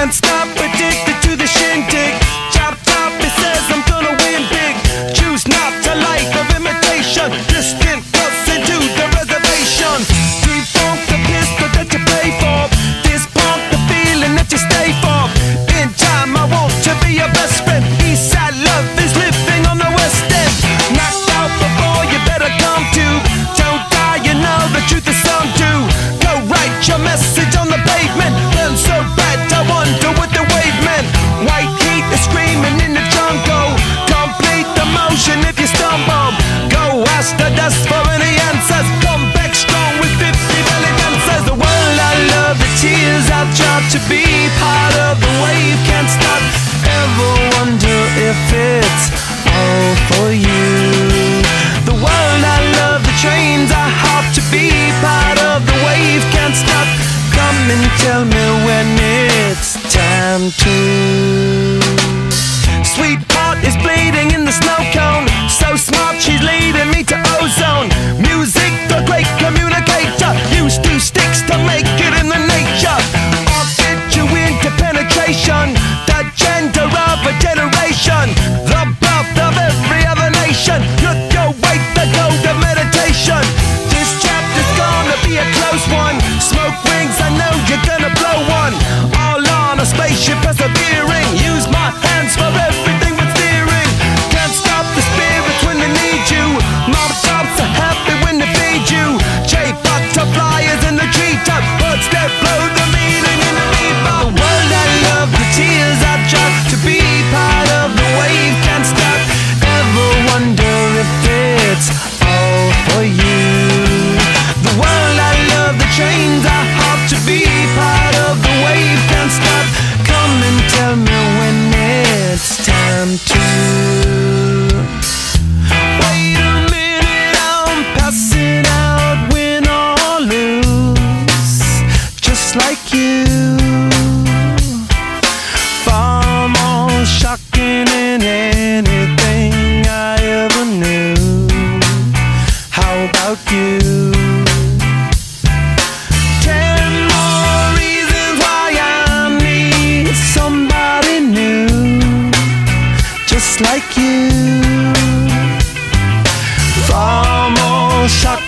can't stop. dancers, foreign answers. Come back strong with 50 belly dancers. The world I love, the tears I've dropped to be part of the wave can't stop. Ever wonder if it's all for you? The world I love, the trains I hop to be part of the wave can't stop. Come and tell me when it's time to. Sweetheart is bleeding in the snow. One. Just like you. Far more shocking than anything I ever knew. How about you? Ten more reasons why I need somebody new, just like you. Far more shocking